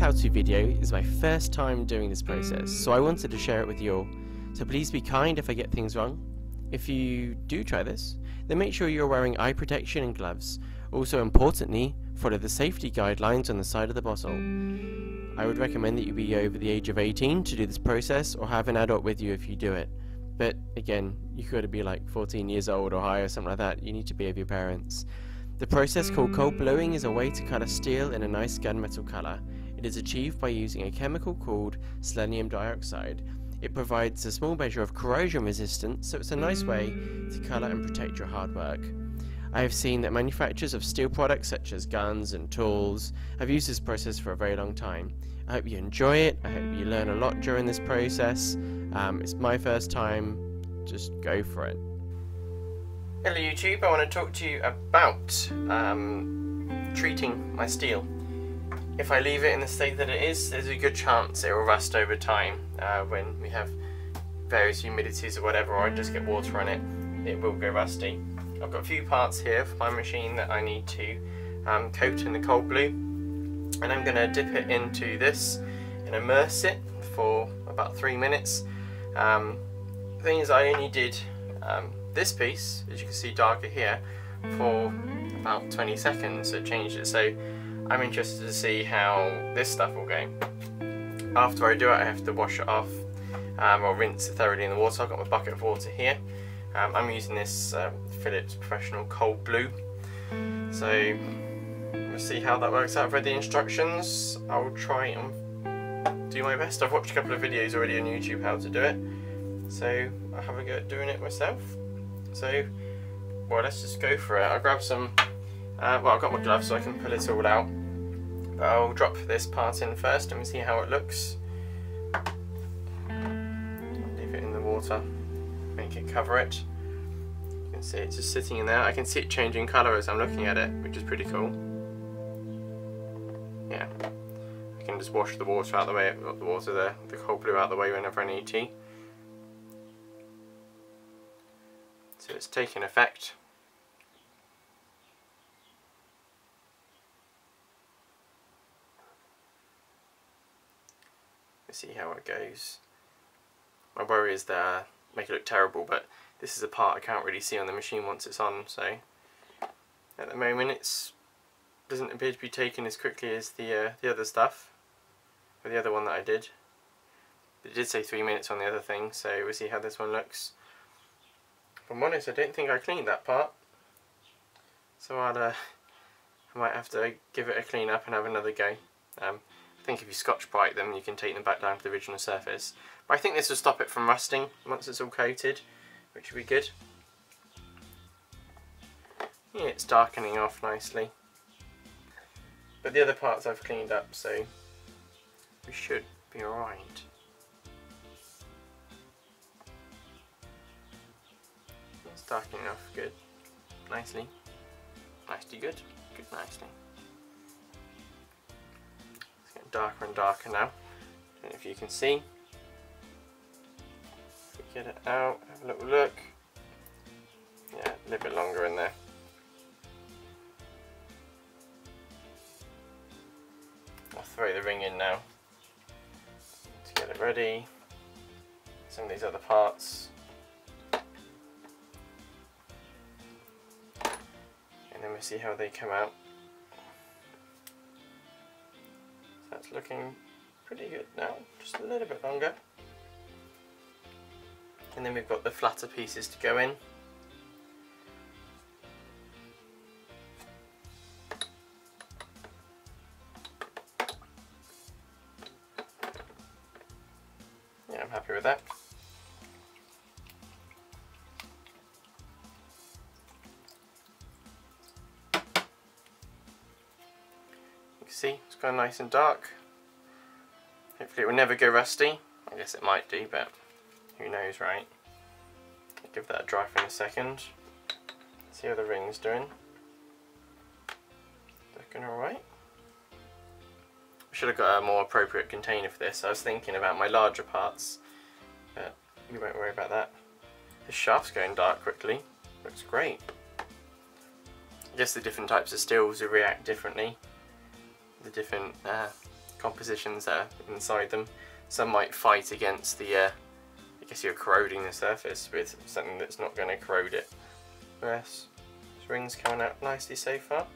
how-to video is my first time doing this process, so I wanted to share it with you all. So please be kind if I get things wrong. If you do try this, then make sure you're wearing eye protection and gloves. Also importantly, follow the safety guidelines on the side of the bottle. I would recommend that you be over the age of 18 to do this process or have an adult with you if you do it. But again, got to be like 14 years old or higher, something like that. You need to be with your parents. The process called cold bluing is a way to colour steel in a nice gunmetal colour. It is achieved by using a chemical called selenium dioxide. It provides a small measure of corrosion resistance, so it's a nice way to colour and protect your hard work. I have seen that manufacturers of steel products such as guns and tools have used this process for a very long time. I hope you enjoy it, I hope you learn a lot during this process. Um, it's my first time, just go for it. Hello YouTube, I want to talk to you about um, treating my steel. If I leave it in the state that it is, there's a good chance it will rust over time uh, when we have various humidities or whatever, or I just get water on it, it will go rusty. I've got a few parts here for my machine that I need to um, coat in the cold blue, and I'm going to dip it into this and immerse it for about three minutes. Um, the thing is, I only did um, this piece, as you can see darker here, for about 20 seconds it changed it. So I'm interested to see how this stuff will go. After I do it I have to wash it off um, or rinse it thoroughly in the water. I've got my bucket of water here. Um, I'm using this um, Philips Professional Cold Blue. So we'll see how that works out. I've read the instructions. I'll try and do my best. I've watched a couple of videos already on YouTube how to do it. So I'll have a go at doing it myself. So, well, let's just go for it. I'll grab some, uh, well, I've got my gloves so I can pull it all out. But I'll drop this part in first and see how it looks. Leave it in the water, make it cover it. You can see it's just sitting in there. I can see it changing colour as I'm looking at it, which is pretty cool. Yeah. I can just wash the water out the way, got the water there, the cold blue out the way whenever I need to. So it's taking effect. See how it goes. My worry is that make it look terrible, but this is a part I can't really see on the machine once it's on, so at the moment it doesn't appear to be taken as quickly as the uh, the other stuff, or the other one that I did. But it did say three minutes on the other thing, so we'll see how this one looks. If I'm honest, I don't think I cleaned that part. So I'll, uh, I might have to give it a clean up and have another go. Um, I think if you Scotch-Brite them, you can take them back down to the original surface. But I think this will stop it from rusting once it's all coated, which would be good. Yeah, it's darkening off nicely. But the other parts I've cleaned up, so we should be alright. It's darkening off good, nicely, nicely good, good nicely. Darker and darker now. Don't if you can see. Get it out, have a little look. Yeah, a little bit longer in there. I'll throw the ring in now to get it ready. Some of these other parts And then we see how they come out. Looking pretty good now, just a little bit longer. And then we've got the flatter pieces to go in. Yeah, I'm happy with that. You can see, it's gone nice and dark. Hopefully it will never go rusty. I guess it might do, but who knows, right? I'll give that a dry for a second. See how the ring's doing. Looking alright. Should have got a more appropriate container for this. I was thinking about my larger parts, but you won't worry about that. The shaft's going dark quickly. Looks great. I guess the different types of steels will react differently the different uh, compositions that are inside them. Some might fight against the, uh, I guess you're corroding the surface with something that's not going to corrode it. Yes, this ring's coming out nicely so far.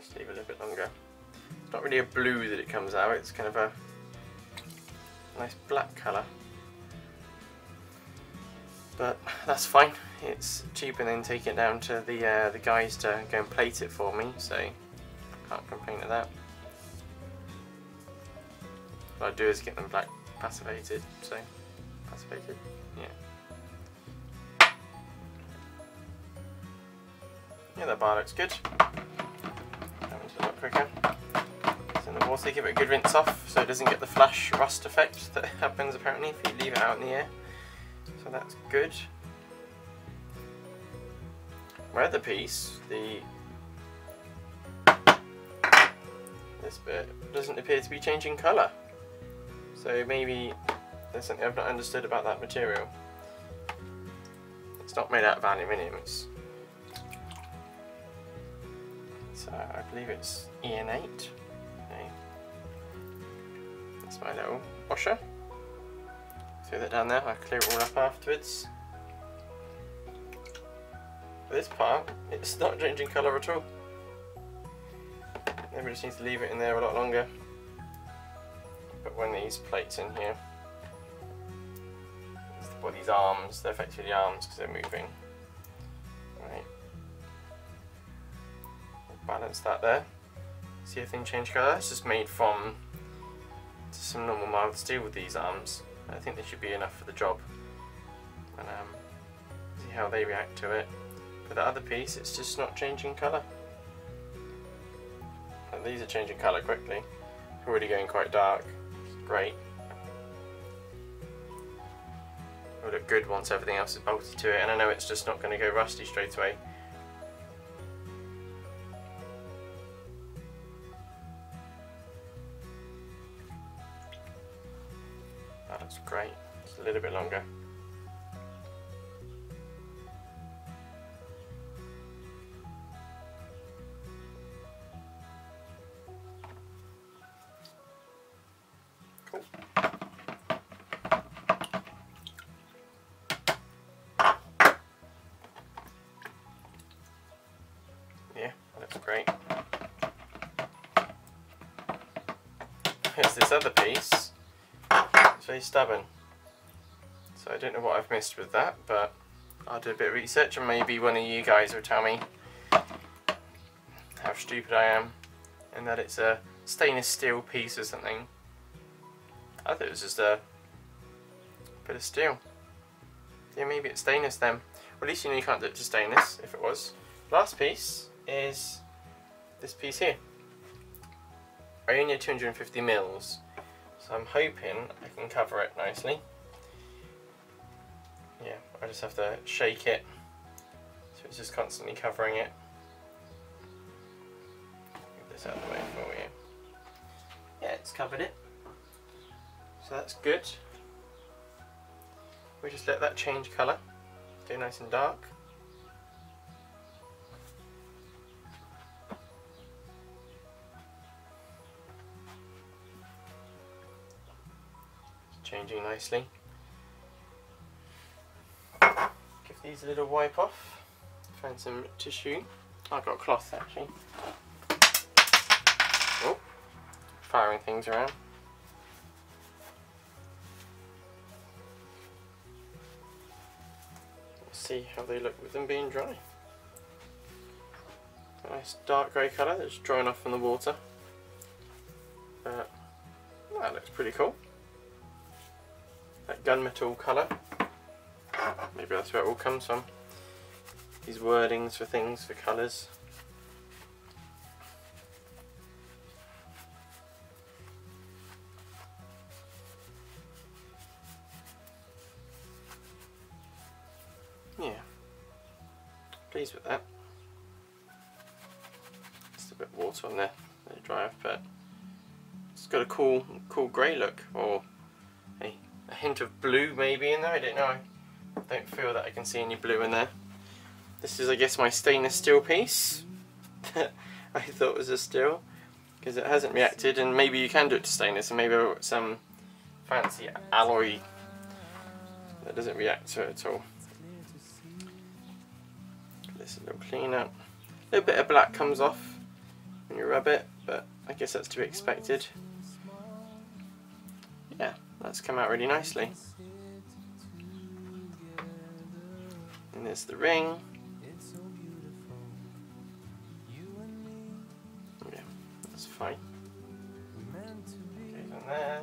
Just leave a little bit longer. It's not really a blue that it comes out, it's kind of a nice black colour but that's fine. It's cheaper than taking it down to the uh, the guys to go and plate it for me, so can't complain at that. What I do is get them black passivated, so passivated, yeah. Yeah, that bar looks good. Come into a lot quicker. It's in the water, give it a good rinse off so it doesn't get the flash rust effect that happens apparently if you leave it out in the air so that's good. My other piece, the this bit doesn't appear to be changing colour. So maybe there's something I've not understood about that material. It's not made out of aluminium, it's so I believe it's EN8. Okay. That's my little washer. Throw that down there, I'll clear it all up afterwards. This part, it's not changing colour at all. Maybe just needs to leave it in there a lot longer. Put one of these plates in here. Well, these arms, they're effectively arms because they're moving. Right. Balance that there. See if thing change colour? It's just made from some normal mild steel with these arms. I think they should be enough for the job. And um, see how they react to it. For the other piece, it's just not changing colour. These are changing colour quickly. Already going quite dark. Great. It'll look good once everything else is bolted to it, and I know it's just not going to go rusty straight away. That looks great. It's a little bit longer. Great. Here's this other piece. It's very stubborn. So I don't know what I've missed with that, but I'll do a bit of research and maybe one of you guys will tell me how stupid I am and that it's a stainless steel piece or something. I thought it was just a bit of steel. Yeah, maybe it's stainless then. Well, at least you know you can't do it to stainless, if it was. Last piece is this piece here. I only have 250 mils. So I'm hoping I can cover it nicely. Yeah, I just have to shake it so it's just constantly covering it. Get this out of the way for you. Yeah, it's covered it. So that's good. We just let that change colour, go nice and dark. Changing nicely. Give these a little wipe off. Find some tissue. I've got cloth actually. Oh, firing things around. See how they look with them being dry. Nice dark grey colour that's drying off from the water. Uh, that looks pretty cool that gunmetal colour. Maybe that's where it all comes from. These wordings for things, for colours. Yeah, pleased with that. Just a bit of water on there, let it dry off, but it's got a cool, cool grey look, or a hint of blue maybe in there, I don't know. I don't feel that I can see any blue in there. This is, I guess, my stainless steel piece. that I thought was a steel because it hasn't reacted and maybe you can do it to stainless and maybe some um, fancy alloy that doesn't react to it at all. This a little clean up. A little bit of black comes off when you rub it, but I guess that's to be expected. Yeah, that's come out really nicely. And there's the ring. Yeah, that's fine. Okay, there.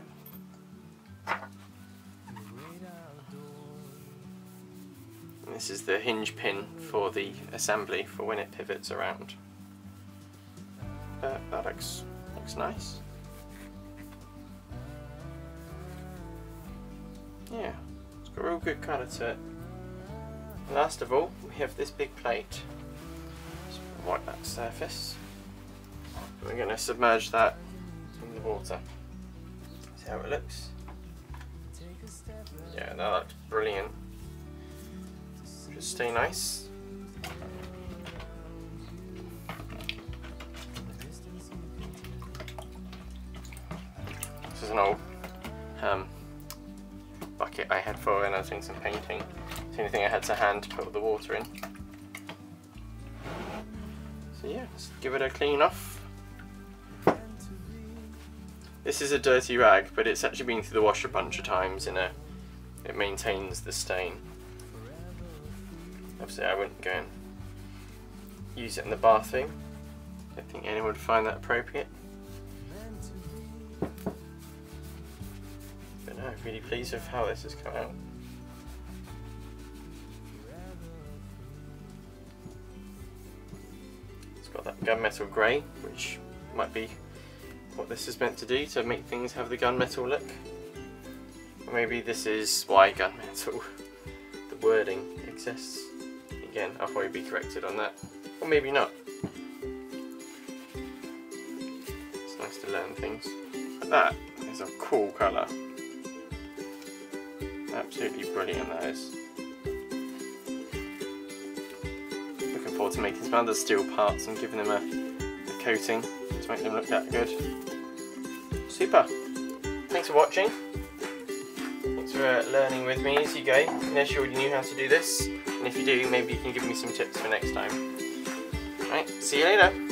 And this is the hinge pin for the assembly for when it pivots around. Uh, that looks looks nice. Yeah, it's got a real good colour to it. Last of all, we have this big plate. Just wipe that surface. We're going to submerge that in the water. See how it looks? Yeah, that looks brilliant. Just stay nice. This is an old um, bucket I had for when I was doing some painting. It's the only thing I had to hand to put all the water in. So yeah, let's give it a clean off. This is a dirty rag, but it's actually been through the wash a bunch of times and uh, it maintains the stain. Obviously I wouldn't go and use it in the bathroom. I don't think anyone would find that appropriate. No, really pleased with how this has come out. It's got that gunmetal grey, which might be what this is meant to do to make things have the gunmetal look. Or maybe this is why gunmetal, the wording exists. Again, I'll probably be corrected on that. Or maybe not. It's nice to learn things. But that is a cool colour. Absolutely brilliant is. Looking forward to making some other steel parts and giving them a, a coating to make them look that good. Super. Thanks for watching. Thanks for uh, learning with me as you go. Unless you already knew how to do this. And if you do, maybe you can give me some tips for next time. Right, see you later.